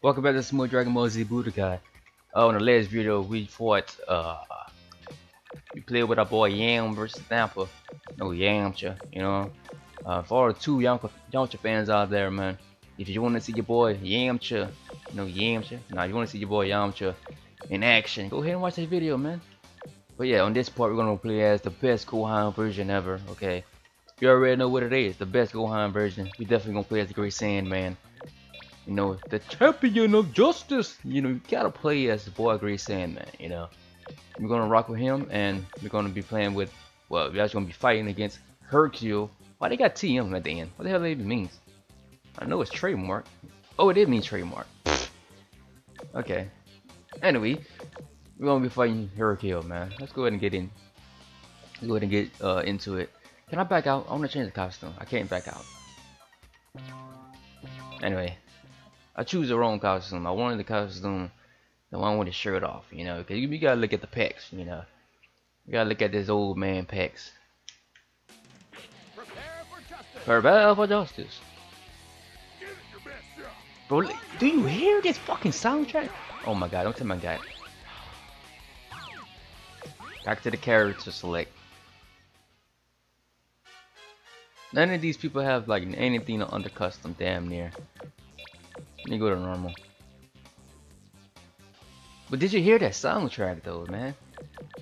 Welcome back to some more Dragon Ball Z Budokai. Oh, in the last video we fought, uh, we played with our boy Yam versus Nappa. No Yamcha, you know. Uh, for all the two Yamcha, fans out there, man, if you want to see your boy Yamcha, you know Yamcha, now you want to see your boy Yamcha in action, go ahead and watch this video, man. But yeah, on this part we're gonna play as the best Gohan version ever, okay? You already know what it is, the best Gohan version. We definitely gonna play as the Great Saiyaman. You know, the champion of justice. You know, you gotta play as the boy Great Saiyaman, you know. We're gonna rock with him and we're gonna be playing with well, we're actually gonna be fighting against Hercule. Why they got TM at the end? What the hell that even means? I know it's trademark. Oh, it did mean trademark. okay. Anyway, we're gonna be fighting Hercule, man. Let's go ahead and get in. Let's go ahead and get uh, into it. Can I back out? I want to change the costume. I can't back out. Anyway, I choose the wrong costume. I wanted the costume, the one with the shirt off, you know, because you, you gotta look at the pecs, you know. You gotta look at this old man pecs. Prepare for justice. Bro, do you hear this fucking soundtrack? Oh my god, don't tell my guy. Back to the character select. None of these people have like anything under custom, damn near. Me go to normal. But did you hear that soundtrack though, man?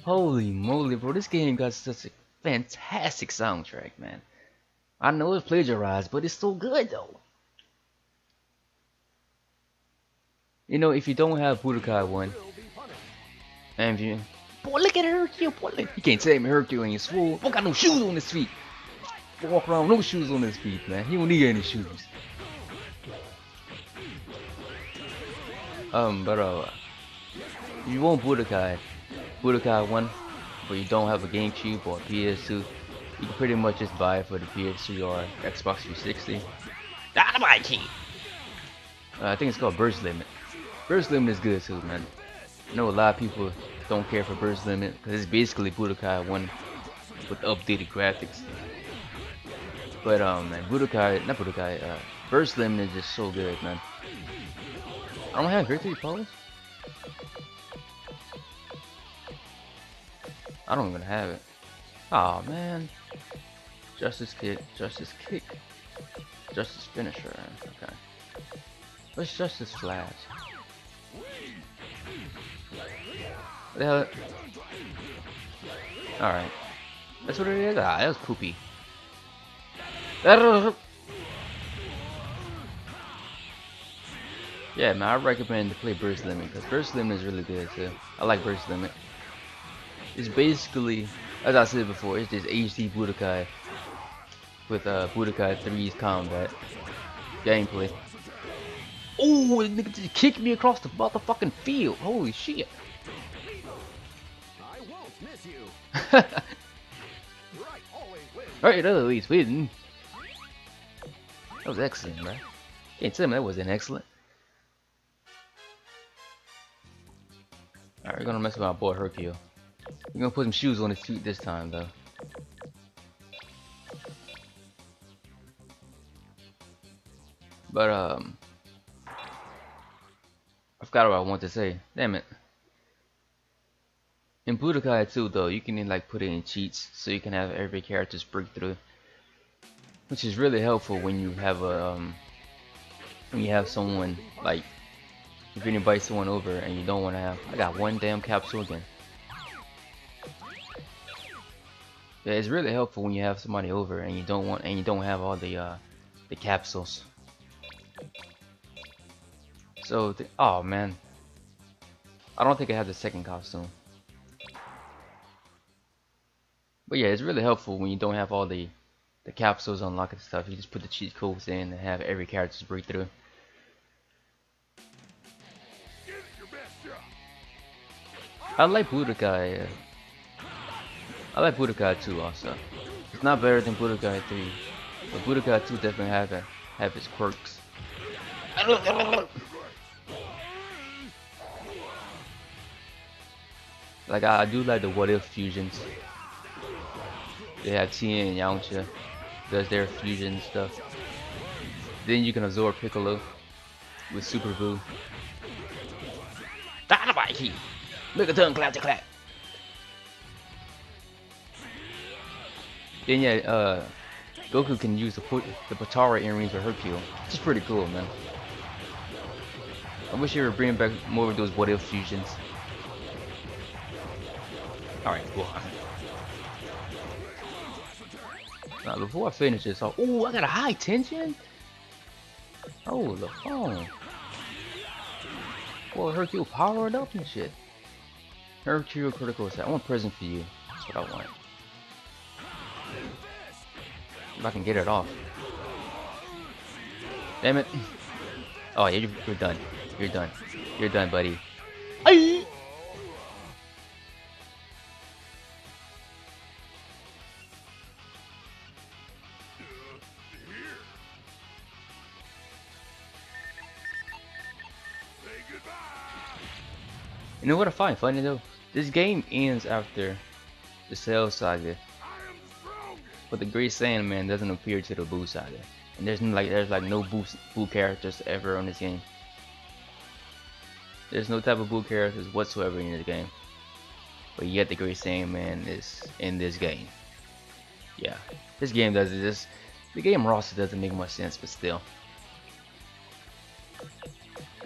Holy moly, bro, this game got such a fantastic soundtrack, man. I know it's plagiarized, but it's so good though. You know, if you don't have Budokai 1, and you... Boy, look at Hercule, boy. You can't tell me Hercule ain't swole. Boy got no shoes on his feet. Walk around no shoes on his feet, man. He don't need any shoes. Um, but uh, you want Budokai, Budokai 1, but you don't have a GameCube or PS2, you can pretty much just buy it for the PS3 or Xbox 360. Dynamite key! Uh, I think it's called Burst Limit. Burst Limit is good too, man. I know a lot of people don't care for Burst Limit because it's basically Budokai 1 with updated graphics. But um, man, Budokai, not Budokai, uh, Burst Limit is just so good, man. I don't have victory pose. I don't even have it. Oh man. Justice kick, justice kick, justice finisher. Okay. What's justice flash? Hell? Alright. That's what it is? Ah, that was poopy. Yeah, man, I recommend to play Burst Limit because Burst Limit is really good too. I like Burst Limit. It's basically, as I said before, it's just HD Budokai with uh, Budokai 3's combat gameplay. Oh, nigga just kicked me across the motherfucking field. Holy shit. I won't miss you. right. Alright, at least win. That was excellent, bro. Can't tell me that wasn't excellent. Alright, we're gonna mess with our boy Hercule. We're gonna put some shoes on his feet this time, though. But, um... I forgot what I wanted to say. Damn it. In Budokai 2, though, you can like put it in cheats so you can have every character's breakthrough. Which is really helpful when you have a, um... When you have someone, like... If you invite someone over and you don't want to have... I got one damn capsule again. Yeah, it's really helpful when you have somebody over and you don't want and you don't have all the uh, the capsules. So, the, oh man, I don't think I have the second costume. But yeah, it's really helpful when you don't have all the the capsules unlocked and stuff. You just put the cheat codes in and have every character's breakthrough. I like Budokai. I like Budokai 2 also. It's not better than Budokai 3, but Budokai 2 definitely have a, have its quirks. Like I, I do like the what if fusions. They have Tien and Yamcha does their fusion stuff. Then you can absorb Piccolo. with Super Boo. Dynamite key. Look at them clap to clap. Then yeah, uh, Goku can use the the Potara earrings with Hercule, which is pretty cool, man. I wish they were bringing back more of those what if fusions. Alright, cool. Now before I finish this, oh, ooh, I got a high tension. Oh, the phone. Well, Hercule powered up and shit. Hercule critical attack. I want prison for you. That's what I want. If I can get it off. Damn it. Oh, you're, you're done. You're done. You're done, buddy. You know what I find funny though? This game ends after the Cell Saga, but the Great Saiyaman doesn't appear to the Boo Saga. And there's like there's like no Boo, Boo characters ever on this game. There's no type of Boo characters whatsoever in this game. But yet the Great Saiyaman is in this game. Yeah, this game does. This the game roster doesn't make much sense, but still.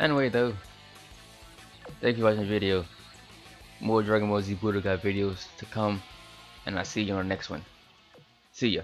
Anyway though, thank you for watching the video. More Dragon Ball Z Budokai videos to come, and I'll see you on the next one. See ya.